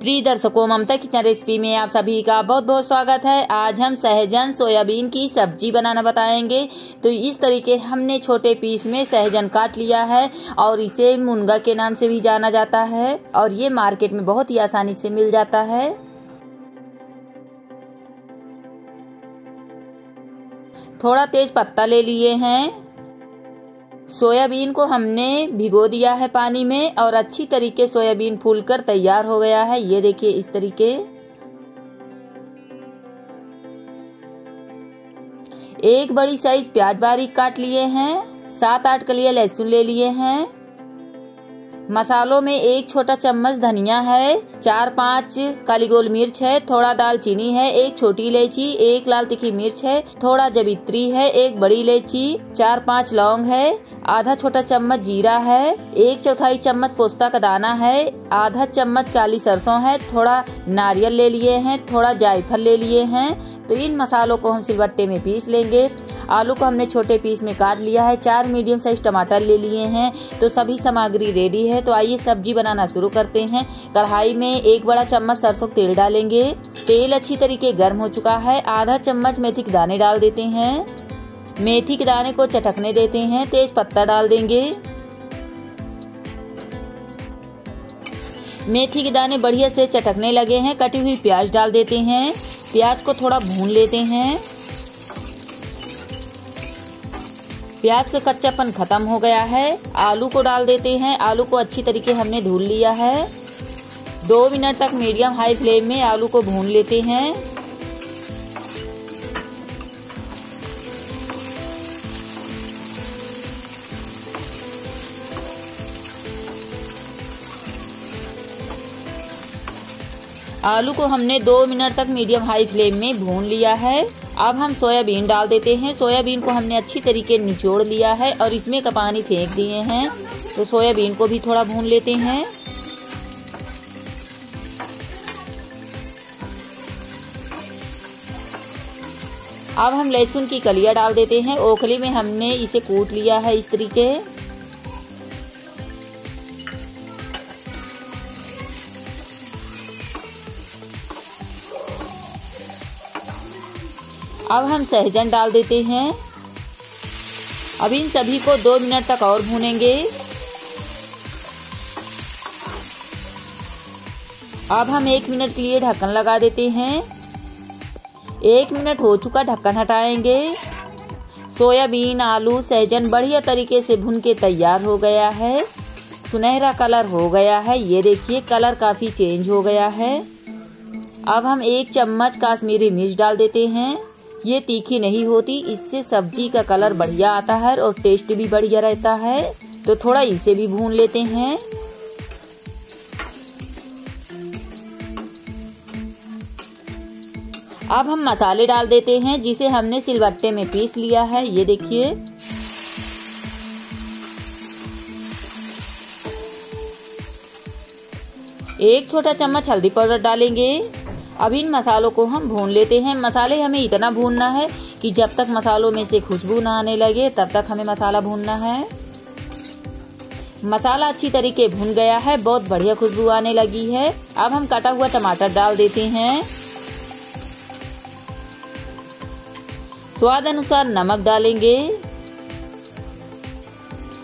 प्रिय दर्शकों ममता kitchen recipe में आप सभी का बहुत बहुत स्वागत है। आज हम सहजन सोयाबीन की सब्ज़ी बनाना बताएँगे। तो इस तरीके हमने छोटे पीस में सहजन काट लिया है और इसे मुनगा के नाम से भी जाना जाता है और ये मार्केट में बहुत ही आसानी से मिल जाता है। थोड़ा तेज पत्ता ले लिए हैं। सोयाबीन को हमने भिगो दिया है पानी में और अच्छी तरीके सोयाबीन फूल कर तैयार हो गया है। ये देखिए इस तरीके। एक बड़ी साइज़ प्याज बारीक काट लिए हैं, सात आठ कलिया लहसुन ले लिए हैं। मसालों में एक छोटा चम्मच धनिया है, चार पाँच काली गोल मिर्च है, थोड़ा दालचीनी है, एक छोटी इलायची, एक लाल तिखी मिर्च है, थोड़ा जबित्री है, एक बड़ी इलायची, चार पाँच लौंग है, आधा छोटा चम्मच जीरा है, एक चौथाई चम्मच पोस्ता का दाना है, आधा चम्मच काली सरसों है, थोड़ा नारियल ले लिए हैं, थोड़ा जायफल ले लिए हैं तो इन मसालों को हम सिलबट्टे में पीस लेंगे। आलू को हमने छोटे पीस में काट लिया है, चार मीडियम साइज़ टमाटर ले लिए हैं तो सभी सामग्री रेडी है। तो आइए सब्ज़ी बनाना शुरू करते हैं। कढ़ाई में एक बड़ा चम्मच सरसों तेल डालेंगे। तेल अच्छी तरीके गर्म हो चुका है। आधा चम्मच मेथी के दाने डाल देते हैं। मेथी के दाने को चटकने देते हैं। तेज पत्ता डाल देंगे। मेथी के दाने बढ़िया से चटकने लगे हैं, कटी हुई प्याज डाल देते हैं। प्याज को थोड़ा भून लेते हैं। प्याज का कच्चापन खत्म हो गया है। आलू को डाल देते हैं। आलू को अच्छी तरीके हमने धुल लिया है। दो मिनट तक मीडियम हाई फ्लेम में आलू को भून लेते हैं। आलू को हमने दो मिनट तक मीडियम हाई फ्लेम में भून लिया है। अब हम सोयाबीन डाल देते हैं। सोयाबीन को हमने अच्छी तरीके निचोड़ लिया है और इसमें का पानी फेंक दिए हैं। तो सोयाबीन को भी थोड़ा भून लेते हैं। अब हम लहसुन की कलिया डाल देते हैं। ओखली में हमने इसे कूट लिया है इस तरीके। अब हम सहजन डाल देते हैं। अब इन सभी को दो मिनट तक और भूनेंगे। अब हम एक मिनट के लिए ढक्कन लगा देते हैं। एक मिनट हो चुका ढक्कन हटाएँगे। सोयाबीन, आलू, सहजन बढ़िया तरीके से भुन के तैयार हो गया है। सुनहरा कलर हो गया है। ये देखिए, कलर काफ़ी चेंज हो गया है। अब हम एक चम्मच काश्मीरी मिर्च डाल देते हैं। ये तीखी नहीं होती, इससे सब्ज़ी का कलर बढ़िया आता है और टेस्ट भी बढ़िया रहता है। तो थोड़ा इसे भी भून लेते हैं। अब हम मसाले डाल देते हैं, जिसे हमने सिलबट्टे में पीस लिया है। ये देखिए। एक छोटा चम्मच हल्दी पाउडर डालेंगे। अब इन मसालों को हम भून लेते हैं। मसाले हमें इतना भूनना है कि जब तक मसालों में से खुशबू ना आने लगे, तब तक हमें मसाला भूनना है। मसाला अच्छी तरीके भून गया है, बहुत बढ़िया खुशबू आने लगी है। अब हम कटा हुआ टमाटर डाल देते हैं। स्वाद अनुसार नमक डालेंगे।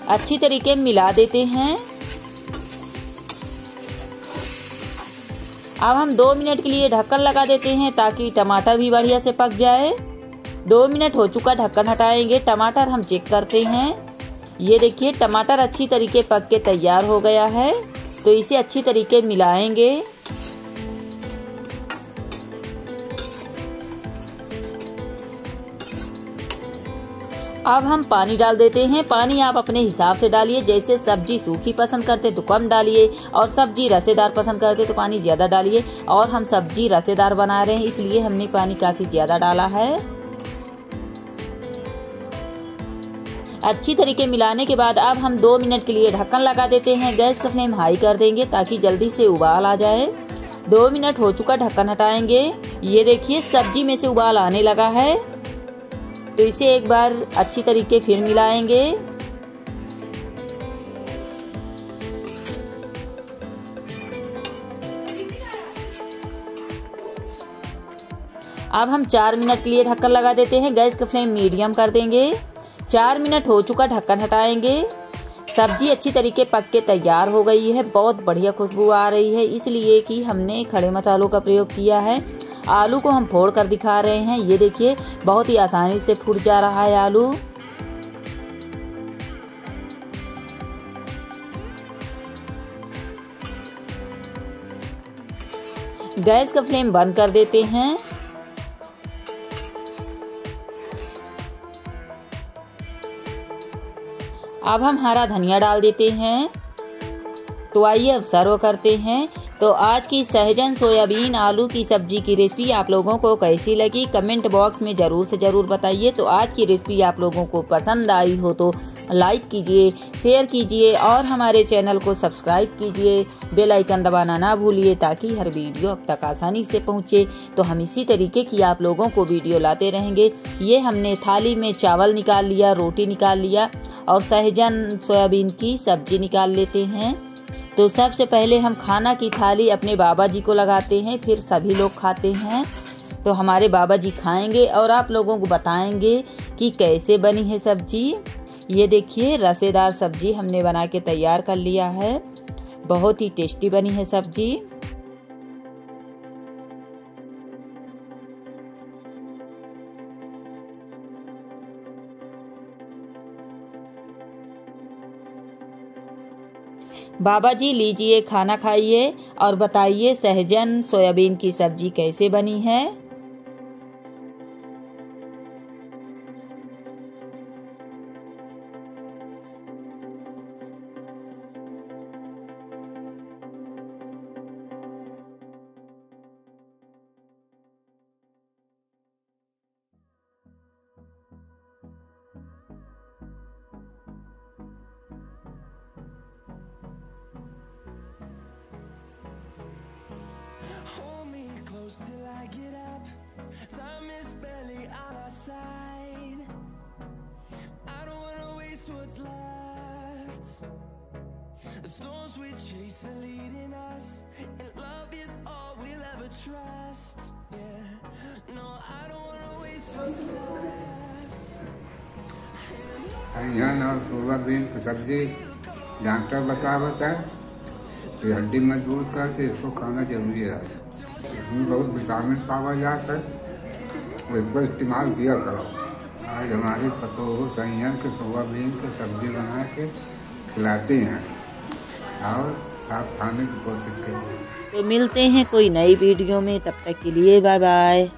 अच्छी तरीके मिला देते हैं। अब हम दो मिनट के लिए ढक्कन लगा देते हैं ताकि टमाटर भी बढ़िया से पक जाए। दो मिनट हो चुका ढक्कन हटाएँगे, टमाटर हम चेक करते हैं। ये देखिए, टमाटर अच्छी तरीके पक के तैयार हो गया है। तो इसे अच्छी तरीके मिलाएँगे। अब हम पानी डाल देते हैं। पानी आप अपने हिसाब से डालिए। जैसे सब्ज़ी सूखी पसंद करते तो कम डालिए और सब्ज़ी रसेदार पसंद करते तो पानी ज़्यादा डालिए। और हम सब्ज़ी रसेदार बना रहे हैं, इसलिए हमने पानी काफ़ी ज़्यादा डाला है। अच्छी तरीके मिलाने के बाद अब हम दो मिनट के लिए ढक्कन लगा देते हैं। गैस का फ्लेम हाई कर देंगे ताकि जल्दी से उबाल आ जाए। दो मिनट हो चुका ढक्कन हटाएँगे। ये देखिए, सब्ज़ी में से उबाल आने लगा है। तो इसे एक बार अच्छी तरीके फिर मिलाएँगे। अब हम चार मिनट के लिए ढक्कन लगा देते हैं। गैस का फ्लेम मीडियम कर देंगे। चार मिनट हो चुका ढक्कन हटाएँगे। सब्ज़ी अच्छी तरीके पक के तैयार हो गई है। बहुत बढ़िया खुशबू आ रही है, इसलिए कि हमने खड़े मसालों का प्रयोग किया है। आलू को हम फोड़ कर दिखा रहे हैं। ये देखिए, बहुत ही आसानी से फूट जा रहा है आलू। गैस का फ्लेम बंद कर देते हैं। अब हम हरा धनिया डाल देते हैं। तो आइए अब सर्व करते हैं। तो आज की सहजन सोयाबीन, आलू की सब्ज़ी की रेसिपी आप लोगों को कैसी लगी? कमेंट बॉक्स में ज़रूर से ज़रूर बताइए। तो आज की रेसिपी आप लोगों को पसंद आई हो तो लाइक कीजिए, शेयर कीजिए और हमारे चैनल को सब्सक्राइब कीजिए। बेल आइकन दबाना ना भूलिए ताकि हर वीडियो अब तक आसानी से पहुँचे। तो हम इसी तरीके की आप लोगों को वीडियो लाते रहेंगे। ये हमने थाली में चावल निकाल लिया, रोटी निकाल लिया और सहजन सोयाबीन की सब्ज़ी निकाल लेते हैं। तो सबसे पहले हम खाना की थाली अपने बाबा जी को लगाते हैं, फिर सभी लोग खाते हैं। तो हमारे बाबा जी खाएँगे और आप लोगों को बताएँगे कि कैसे बनी है सब्ज़ी। ये देखिए, रसेदार सब्ज़ी हमने बना के तैयार कर लिया है। बहुत ही टेस्टी बनी है सब्ज़ी। बाबा जी लीजिए खाना खाइए और बताइए सहजन सोयाबीन की सब्ज़ी कैसे बनी है। On our side I don't wanna waste what's left The storms we chase are leading us And love is all we'll ever trust Yeah, no, I don't wanna waste what's left यहाँ soybean की सब्ज़ी doctor बतावत है कि हड्डी मज़बूत करके इसको खाना ज़रूरी है इसमें बहुत विटामिन पावा जाता है इसको इस्तेमाल किया करो। आज हमारी पतोह संयम के सोयाबीन के सब्ज़ी बना के खिलाते हैं। और आप खाने की कोशिश करिए। तो मिलते हैं कोई नई वीडियो में, तब तक के लिए बाय बाय।